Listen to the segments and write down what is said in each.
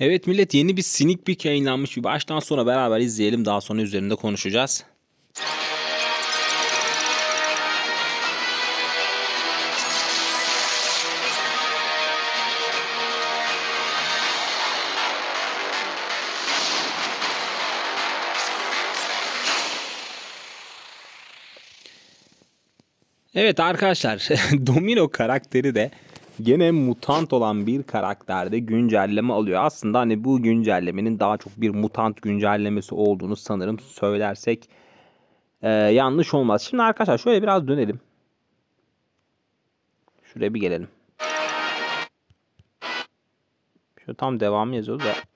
Evet millet yeni bir sneak peek yayınlanmış. Bir baştan sona beraber izleyelim. Daha sonra üzerinde konuşacağız. Evet arkadaşlar Domino karakteri de gene mutant olan bir karakterde güncelleme alıyor. Aslında hani bu güncellemenin daha çok bir mutant güncellemesi olduğunu sanırım söylersek e, yanlış olmaz. Şimdi arkadaşlar şöyle biraz dönelim. Şuraya bir gelelim. Şu tam devam yazıyordu da.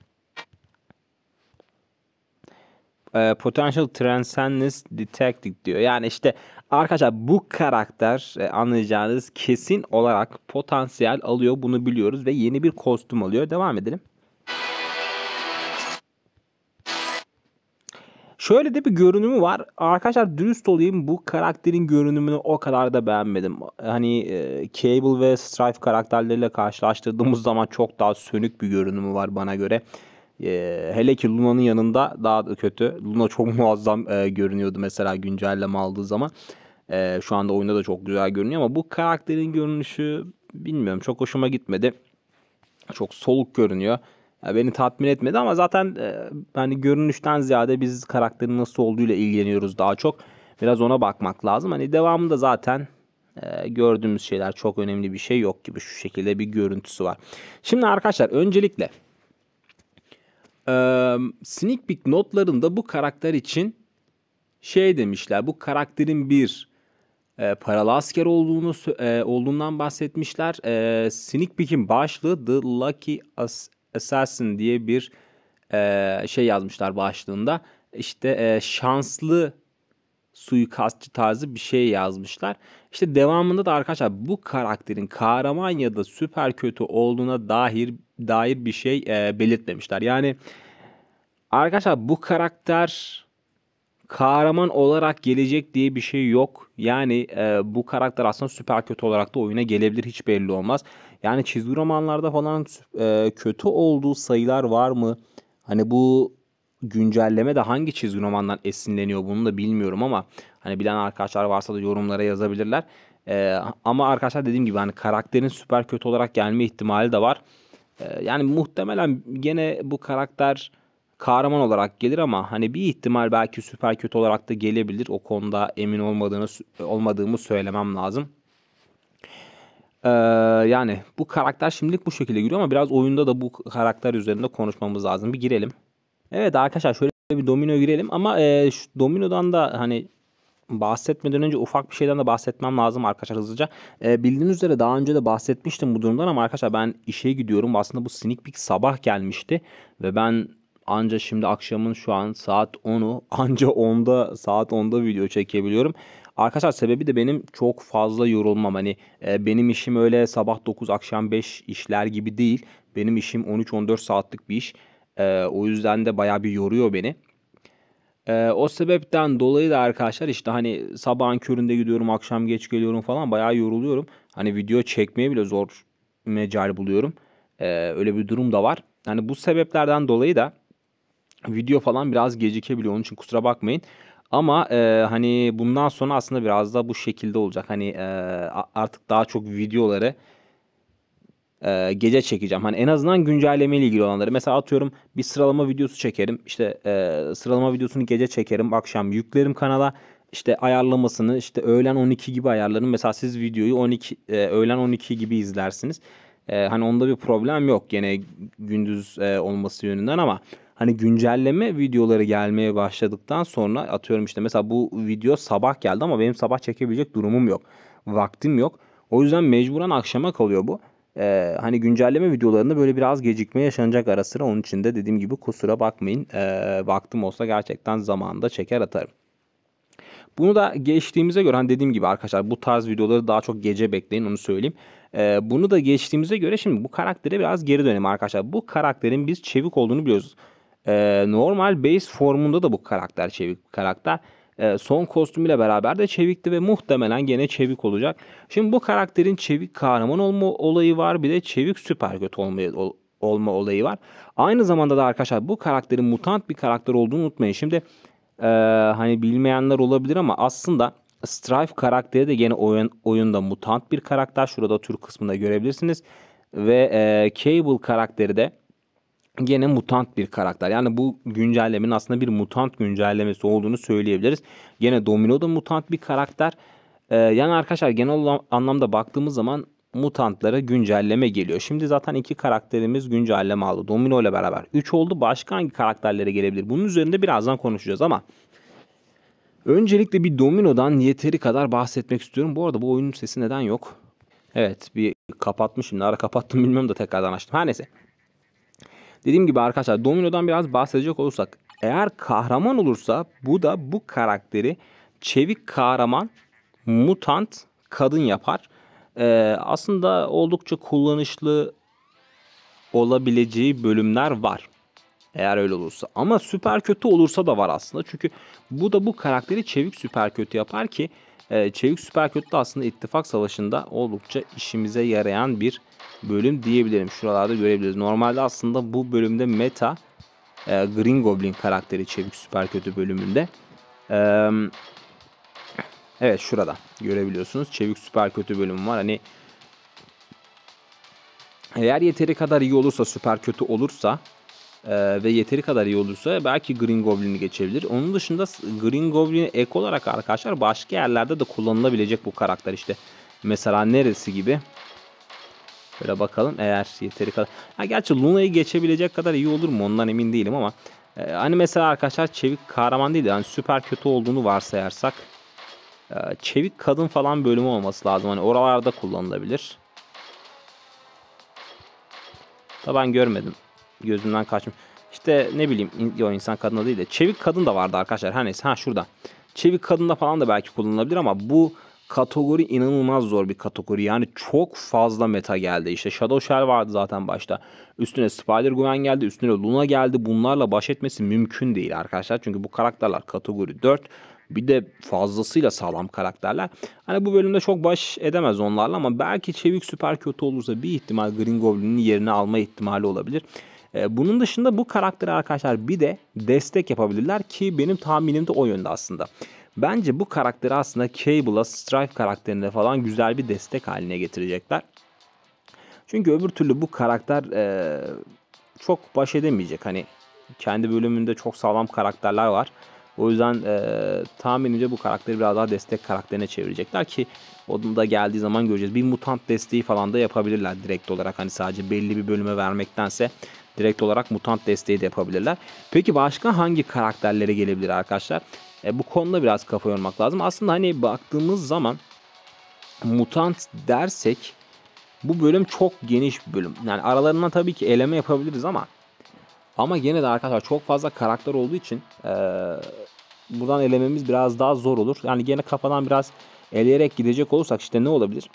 E, potential Transcendence Detected diyor. Yani işte Arkadaşlar bu karakter e, anlayacağınız kesin olarak potansiyel alıyor bunu biliyoruz ve yeni bir kostüm alıyor. Devam edelim. Şöyle de bir görünümü var. Arkadaşlar dürüst olayım bu karakterin görünümünü o kadar da beğenmedim. Hani e, Cable ve Strife karakterleriyle karşılaştırdığımız zaman çok daha sönük bir görünümü var bana göre. Hele ki Luna'nın yanında daha da kötü. Luna çok muazzam e, görünüyordu mesela güncelleme aldığı zaman. E, şu anda oyunda da çok güzel görünüyor ama bu karakterin görünüşü bilmiyorum çok hoşuma gitmedi. Çok soluk görünüyor. Yani beni tatmin etmedi ama zaten e, hani görünüşten ziyade biz karakterin nasıl olduğuyla ilgileniyoruz daha çok. Biraz ona bakmak lazım. Hani devamında zaten gördüğümüz şeyler çok önemli bir şey yok gibi şu şekilde bir görüntüsü var. Şimdi arkadaşlar öncelikle e, sneak peek notlarında bu karakter için şey demişler. Bu karakterin bir e, paralı asker olduğunu e, olduğundan bahsetmişler. E, Sneak Peek'in başlığı The Lucky Assassin diye bir e, şey yazmışlar başlığında. İşte e, şanslı suikastçı tarzı bir şey yazmışlar. İşte devamında da arkadaşlar bu karakterin kahraman ya da süper kötü olduğuna dair dair bir şey e, belirtmemişler. Yani arkadaşlar bu karakter kahraman olarak gelecek diye bir şey yok. Yani e, bu karakter aslında süper kötü olarak da oyuna gelebilir hiç belli olmaz. Yani çizgi romanlarda falan e, kötü olduğu sayılar var mı? Hani bu güncelleme de hangi çizgi romandan esinleniyor bunu da bilmiyorum ama hani bilen arkadaşlar varsa da yorumlara yazabilirler. E, ama arkadaşlar dediğim gibi hani karakterin süper kötü olarak gelme ihtimali de var. E, yani muhtemelen gene bu karakter kahraman olarak gelir ama hani bir ihtimal belki süper kötü olarak da gelebilir. O konuda emin olmadığını olmadığımı söylemem lazım. Ee, yani bu karakter şimdilik bu şekilde giriyor ama biraz oyunda da bu karakter üzerinde konuşmamız lazım. Bir girelim. Evet arkadaşlar şöyle bir domino girelim ama e, şu dominodan da hani bahsetmeden önce ufak bir şeyden de bahsetmem lazım arkadaşlar hızlıca. E, bildiğiniz üzere daha önce de bahsetmiştim bu durumdan ama arkadaşlar ben işe gidiyorum. Aslında bu sneak peek sabah gelmişti ve ben Anca şimdi akşamın şu an saat 10'u anca 10'da saat 10'da video çekebiliyorum. Arkadaşlar sebebi de benim çok fazla yorulmam. Hani e, benim işim öyle sabah 9 akşam 5 işler gibi değil. Benim işim 13-14 saatlik bir iş. E, o yüzden de baya bir yoruyor beni. E, o sebepten dolayı da arkadaşlar işte hani sabahın köründe gidiyorum akşam geç geliyorum falan baya yoruluyorum. Hani video çekmeye bile zor mecal buluyorum. E, öyle bir durum da var. Hani bu sebeplerden dolayı da video falan biraz gecikebiliyor. Onun için kusura bakmayın. Ama e, hani bundan sonra aslında biraz da bu şekilde olacak. Hani e, artık daha çok videoları e, gece çekeceğim. Hani en azından güncelleme ile ilgili olanları. Mesela atıyorum bir sıralama videosu çekerim. İşte e, sıralama videosunu gece çekerim. Akşam yüklerim kanala. İşte ayarlamasını işte öğlen 12 gibi ayarlarım. Mesela siz videoyu 12 e, öğlen 12 gibi izlersiniz. E, hani onda bir problem yok gene gündüz e, olması yönünden ama hani güncelleme videoları gelmeye başladıktan sonra atıyorum işte mesela bu video sabah geldi ama benim sabah çekebilecek durumum yok. Vaktim yok. O yüzden mecburen akşama kalıyor bu. Ee, hani güncelleme videolarında böyle biraz gecikme yaşanacak ara sıra. Onun için de dediğim gibi kusura bakmayın. Ee, vaktim olsa gerçekten zamanında çeker atarım. Bunu da geçtiğimize göre hani dediğim gibi arkadaşlar bu tarz videoları daha çok gece bekleyin onu söyleyeyim. Ee, bunu da geçtiğimize göre şimdi bu karaktere biraz geri dönelim arkadaşlar. Bu karakterin biz çevik olduğunu biliyoruz. Ee, normal base formunda da bu karakter çevik bir karakter. Ee, son kostümüyle beraber de çevikti ve muhtemelen gene çevik olacak. Şimdi bu karakterin çevik kahraman olma olayı var bir de çevik süper kötü olma olma olayı var. Aynı zamanda da arkadaşlar bu karakterin mutant bir karakter olduğunu unutmayın. Şimdi e, hani bilmeyenler olabilir ama aslında Strife karakteri de gene oyun, oyunda mutant bir karakter. Şurada Türk kısmında görebilirsiniz. Ve e, Cable karakteri de gene mutant bir karakter. Yani bu güncellemenin aslında bir mutant güncellemesi olduğunu söyleyebiliriz. Gene Domino da mutant bir karakter. Ee, yani arkadaşlar genel anlamda baktığımız zaman mutantlara güncelleme geliyor. Şimdi zaten iki karakterimiz güncelleme aldı. Domino ile beraber 3 oldu. Başka hangi karakterlere gelebilir? Bunun üzerinde birazdan konuşacağız ama öncelikle bir Domino'dan yeteri kadar bahsetmek istiyorum. Bu arada bu oyunun sesi neden yok? Evet bir kapatmışım. Ara kapattım bilmiyorum da tekrardan açtım. Her neyse. Dediğim gibi arkadaşlar Domino'dan biraz bahsedecek olursak eğer kahraman olursa bu da bu karakteri çevik kahraman mutant kadın yapar. Ee, aslında oldukça kullanışlı olabileceği bölümler var. Eğer öyle olursa. Ama süper kötü olursa da var aslında. Çünkü bu da bu karakteri çevik süper kötü yapar ki e, çevik süper kötü aslında ittifak savaşında oldukça işimize yarayan bir bölüm diyebilirim. Şuralarda görebiliriz. Normalde aslında bu bölümde meta e, Green Goblin karakteri çevik süper kötü bölümünde. E, evet şurada görebiliyorsunuz. Çevik süper kötü bölümü var. Hani eğer yeteri kadar iyi olursa süper kötü olursa e, ve yeteri kadar iyi olursa belki Green Goblin'i geçebilir. Onun dışında Green Goblin'e ek olarak arkadaşlar başka yerlerde de kullanılabilecek bu karakter işte. Mesela neresi gibi? Böyle bakalım eğer yeteri kadar. Ha, gerçi Luna'yı geçebilecek kadar iyi olur mu ondan emin değilim ama. E, hani mesela arkadaşlar çevik kahraman değil de hani süper kötü olduğunu varsayarsak. E, çevik kadın falan bölümü olması lazım. Hani oralarda kullanılabilir. Da ben görmedim. Gözümden kaçmış. İşte ne bileyim o insan kadına değil de çevik kadın da vardı arkadaşlar. Her neyse ha şurada. Çevik kadın da falan da belki kullanılabilir ama bu kategori inanılmaz zor bir kategori. Yani çok fazla meta geldi. İşte Shadow Shell vardı zaten başta. Üstüne Spider-Gwen geldi. Üstüne Luna geldi. Bunlarla baş etmesi mümkün değil arkadaşlar. Çünkü bu karakterler kategori 4. Bir de fazlasıyla sağlam karakterler. Hani bu bölümde çok baş edemez onlarla ama belki çevik süper kötü olursa bir ihtimal Green Goblin'in yerini alma ihtimali olabilir. Ee, bunun dışında bu karakteri arkadaşlar bir de destek yapabilirler ki benim tahminim de o yönde aslında. Bence bu karakteri aslında Cable'a, Strife karakterine falan güzel bir destek haline getirecekler. Çünkü öbür türlü bu karakter e, çok baş edemeyecek. Hani kendi bölümünde çok sağlam karakterler var. O yüzden e, tahminimce bu karakteri biraz daha destek karakterine çevirecekler ki onun da geldiği zaman göreceğiz. Bir mutant desteği falan da yapabilirler direkt olarak. Hani sadece belli bir bölüme vermektense direkt olarak mutant desteği de yapabilirler. Peki başka hangi karakterlere gelebilir arkadaşlar? E, bu konuda biraz kafa yormak lazım. Aslında hani baktığımız zaman mutant dersek bu bölüm çok geniş bir bölüm. Yani aralarından tabii ki eleme yapabiliriz ama ama gene de arkadaşlar çok fazla karakter olduğu için e, buradan elememiz biraz daha zor olur. Yani gene kafadan biraz eleyerek gidecek olursak işte ne olabilir?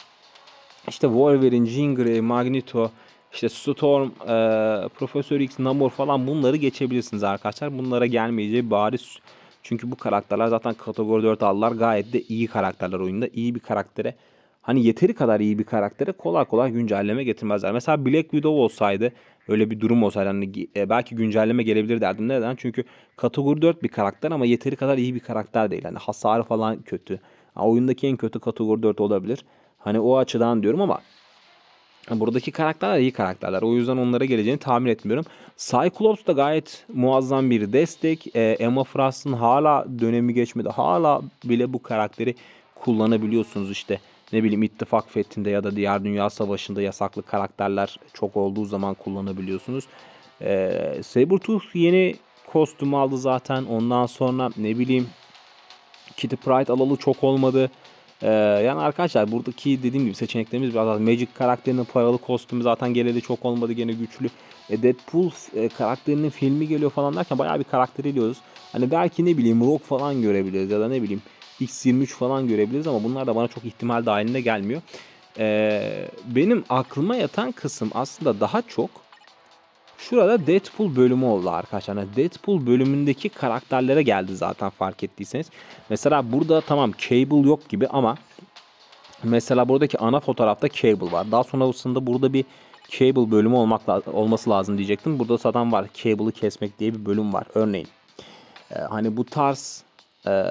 İşte Wolverine, Jean Grey, Magneto, işte Storm, e, Profesör X, Namor falan bunları geçebilirsiniz arkadaşlar. Bunlara gelmeyeceği bariz çünkü bu karakterler zaten kategori 4 aldılar. Gayet de iyi karakterler oyunda. İyi bir karaktere hani yeteri kadar iyi bir karaktere kolay kolay güncelleme getirmezler. Mesela Black Widow olsaydı öyle bir durum olsaydı hani e, belki güncelleme gelebilir derdim. Neden? Çünkü kategori 4 bir karakter ama yeteri kadar iyi bir karakter değil. Hani hasarı falan kötü. Yani oyundaki en kötü kategori 4 olabilir. Hani o açıdan diyorum ama Buradaki karakterler iyi karakterler. O yüzden onlara geleceğini tahmin etmiyorum. Cyclops da gayet muazzam bir destek. Ee, Emma Frost'ın hala dönemi geçmedi. Hala bile bu karakteri kullanabiliyorsunuz işte. Ne bileyim ittifak fethinde ya da diğer dünya savaşında yasaklı karakterler çok olduğu zaman kullanabiliyorsunuz. Ee, Sabretooth yeni kostüm aldı zaten. Ondan sonra ne bileyim Kitty Pryde alalı çok olmadı. Ee, yani arkadaşlar buradaki dediğim gibi seçeneklerimiz biraz az. Magic karakterinin paralı kostümü zaten geleli çok olmadı gene güçlü. E, Deadpool e, karakterinin filmi geliyor falan derken bayağı bir karakter ediyoruz. Hani belki ne bileyim Rock falan görebiliriz ya da ne bileyim X23 falan görebiliriz ama bunlar da bana çok ihtimal dahilinde gelmiyor. Ee, benim aklıma yatan kısım aslında daha çok Şurada Deadpool bölümü oldu arkadaşlar. Yani Deadpool bölümündeki karakterlere geldi zaten fark ettiyseniz. Mesela burada tamam Cable yok gibi ama mesela buradaki ana fotoğrafta Cable var. Daha sonrasında burada bir Cable bölümü olmak olması lazım diyecektim. Burada zaten var. Cable'ı kesmek diye bir bölüm var. Örneğin. Ee, hani bu tarz e,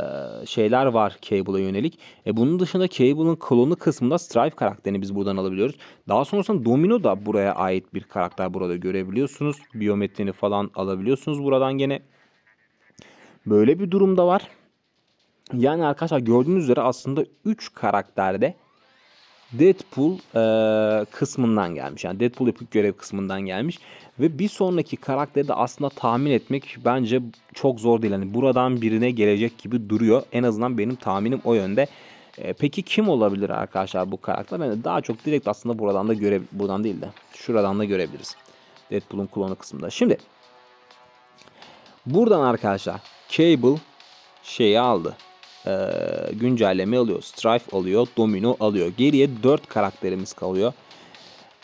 şeyler var Cable'a yönelik. E, bunun dışında Cable'ın klonu kısmında Strife karakterini biz buradan alabiliyoruz. Daha sonrasında Domino da buraya ait bir karakter burada görebiliyorsunuz. Biyometrini falan alabiliyorsunuz buradan gene. Böyle bir durumda var. Yani arkadaşlar gördüğünüz üzere aslında 3 karakterde Deadpool e, kısmından gelmiş. Yani Deadpool yapıp görev kısmından gelmiş. Ve bir sonraki karakteri de aslında tahmin etmek bence çok zor değil. Yani buradan birine gelecek gibi duruyor. En azından benim tahminim o yönde. E, peki kim olabilir arkadaşlar bu karakter? De daha çok direkt aslında buradan da göre buradan değil de şuradan da görebiliriz. Deadpool'un klonu kısmında. Şimdi buradan arkadaşlar Cable şeyi aldı. Ee, güncelleme alıyor. Strife alıyor. Domino alıyor. Geriye 4 karakterimiz kalıyor.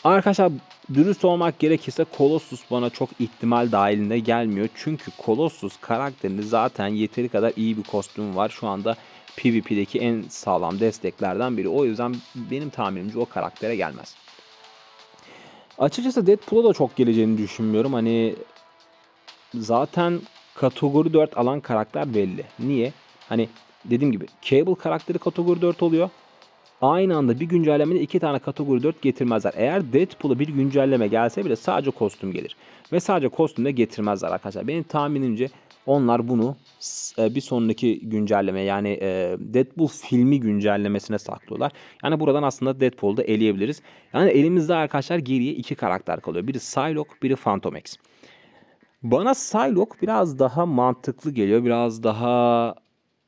Arkadaşlar dürüst olmak gerekirse Colossus bana çok ihtimal dahilinde gelmiyor. Çünkü Colossus karakterinde zaten yeteri kadar iyi bir kostüm var. Şu anda PvP'deki en sağlam desteklerden biri. O yüzden benim tahminimce o karaktere gelmez. Açıkçası Deadpool'a da çok geleceğini düşünmüyorum. Hani zaten kategori 4 alan karakter belli. Niye? Hani dediğim gibi Cable karakteri kategori 4 oluyor. Aynı anda bir güncellemede iki tane kategori 4 getirmezler. Eğer Deadpool'a bir güncelleme gelse bile sadece kostüm gelir. Ve sadece kostüm de getirmezler arkadaşlar. Benim tahminimce onlar bunu e, bir sonraki güncelleme yani e, Deadpool filmi güncellemesine saklıyorlar. Yani buradan aslında Deadpool'u da eleyebiliriz. Yani elimizde arkadaşlar geriye iki karakter kalıyor. Biri Psylocke, biri Phantom X. Bana Psylocke biraz daha mantıklı geliyor. Biraz daha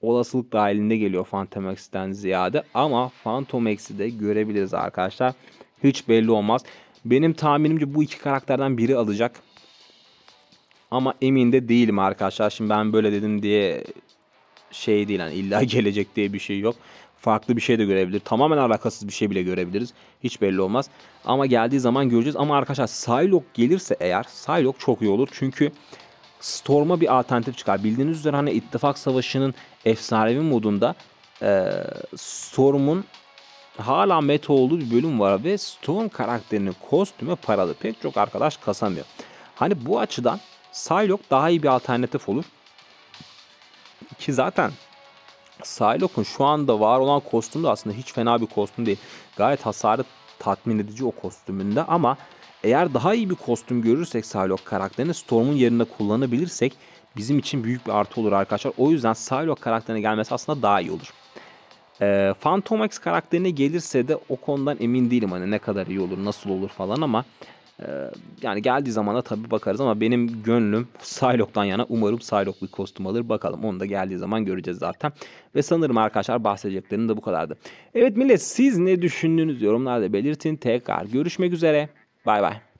olasılık dahilinde geliyor Phantom X'ten ziyade. Ama Phantom X'i de görebiliriz arkadaşlar. Hiç belli olmaz. Benim tahminimce bu iki karakterden biri alacak. Ama emin de değilim arkadaşlar. Şimdi ben böyle dedim diye şey değil yani illa gelecek diye bir şey yok. Farklı bir şey de görebilir. Tamamen alakasız bir şey bile görebiliriz. Hiç belli olmaz. Ama geldiği zaman göreceğiz. Ama arkadaşlar Psylocke gelirse eğer Psylocke çok iyi olur. Çünkü Storm'a bir alternatif çıkar. Bildiğiniz üzere hani İttifak Savaşı'nın efsanevi modunda e, Storm'un hala meta olduğu bir bölüm var ve Storm karakterinin kostümü paralı. Pek çok arkadaş kasamıyor. Hani bu açıdan Psylocke daha iyi bir alternatif olur. Ki zaten Psylocke'un şu anda var olan kostüm de aslında hiç fena bir kostüm değil. Gayet hasarı tatmin edici o kostümünde ama eğer daha iyi bir kostüm görürsek Psylocke karakterini Storm'un yerine kullanabilirsek bizim için büyük bir artı olur arkadaşlar. O yüzden Psylocke karakterine gelmesi aslında daha iyi olur. E, Phantom X karakterine gelirse de o konudan emin değilim hani ne kadar iyi olur, nasıl olur falan ama e, yani geldiği zaman da tabii bakarız ama benim gönlüm Psylocke'dan yana umarım Psylocke bir kostüm alır. Bakalım onu da geldiği zaman göreceğiz zaten. Ve sanırım arkadaşlar bahsedeceklerim de bu kadardı. Evet millet siz ne düşündüğünüz yorumlarda belirtin. Tekrar görüşmek üzere. 拜拜。